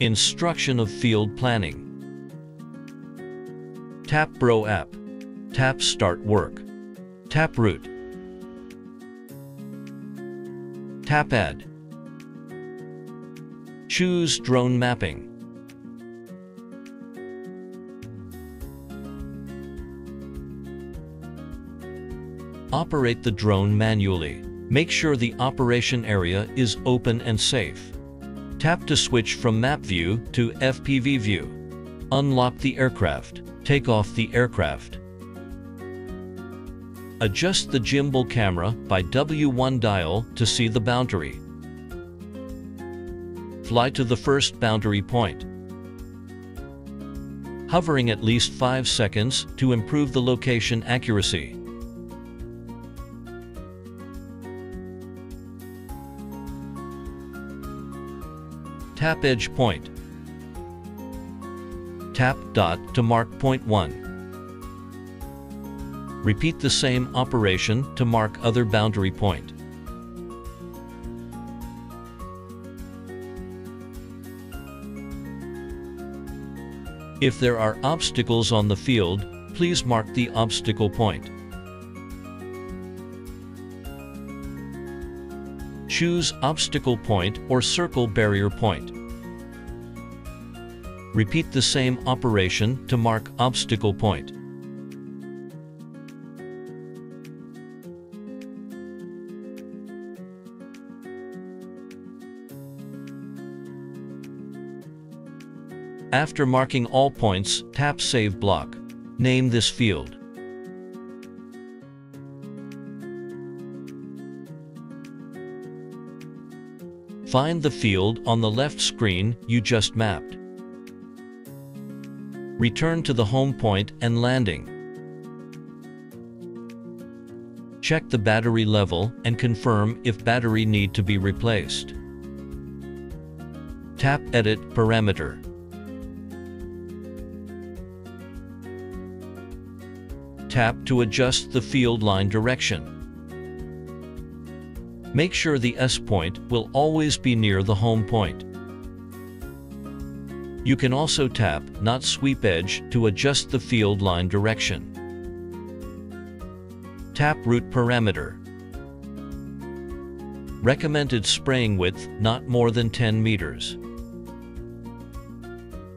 Instruction of Field Planning Tap Bro app. Tap Start Work. Tap Route Tap Add. Choose Drone Mapping. Operate the drone manually. Make sure the operation area is open and safe. Tap to switch from map view to FPV view. Unlock the aircraft. Take off the aircraft. Adjust the gimbal camera by W1 dial to see the boundary. Fly to the first boundary point. Hovering at least 5 seconds to improve the location accuracy. Tap edge point. Tap dot to mark point 1. Repeat the same operation to mark other boundary point. If there are obstacles on the field, please mark the obstacle point. Choose obstacle point or circle barrier point. Repeat the same operation to mark obstacle point. After marking all points, tap Save Block. Name this field. Find the field on the left screen you just mapped. Return to the home point and landing. Check the battery level and confirm if battery need to be replaced. Tap Edit Parameter. Tap to adjust the field line direction. Make sure the S point will always be near the home point. You can also tap Not Sweep Edge to adjust the field line direction. Tap Route Parameter. Recommended spraying width not more than 10 meters.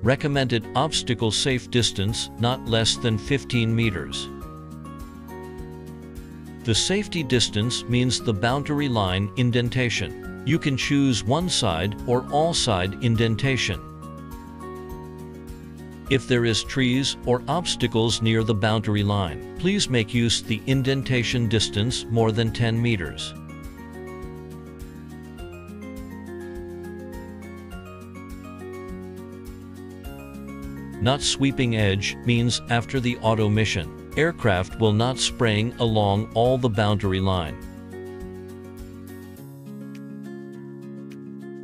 Recommended obstacle safe distance not less than 15 meters. The safety distance means the boundary line indentation. You can choose one side or all side indentation. If there is trees or obstacles near the boundary line, please make use the indentation distance more than 10 meters. Not sweeping edge means after the auto mission aircraft will not spraying along all the boundary line.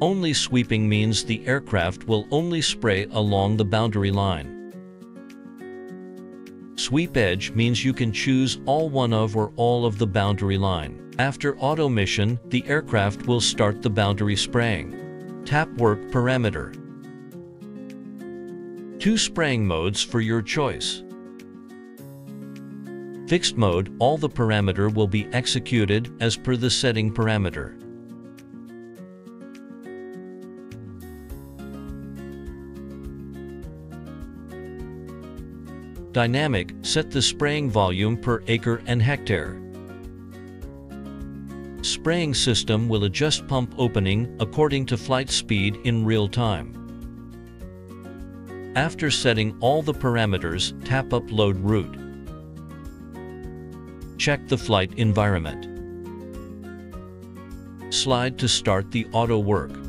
Only sweeping means the aircraft will only spray along the boundary line. Sweep edge means you can choose all one of or all of the boundary line. After auto mission, the aircraft will start the boundary spraying. Tap work parameter. Two spraying modes for your choice. Fixed mode, all the parameter will be executed as per the setting parameter. Dynamic, set the spraying volume per acre and hectare. Spraying system will adjust pump opening according to flight speed in real time. After setting all the parameters, tap Upload Route. Check the flight environment. Slide to start the auto work.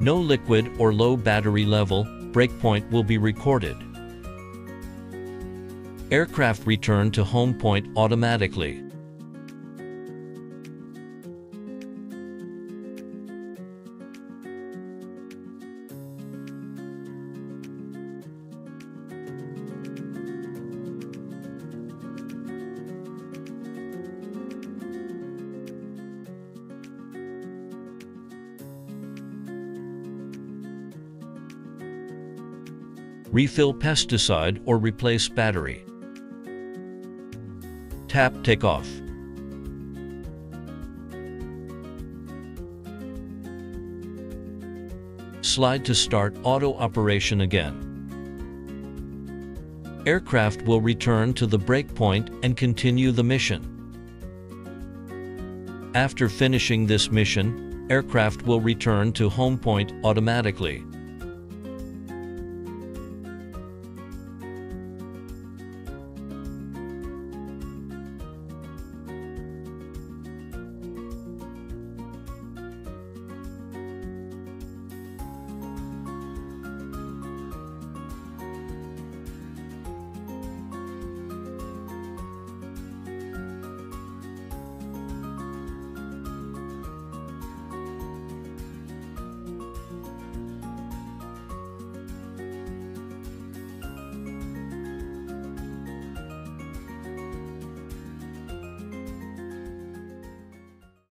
No liquid or low battery level, breakpoint will be recorded. Aircraft return to home point automatically. Refill pesticide or replace battery. Tap takeoff. Slide to start auto operation again. Aircraft will return to the breakpoint and continue the mission. After finishing this mission, aircraft will return to home point automatically.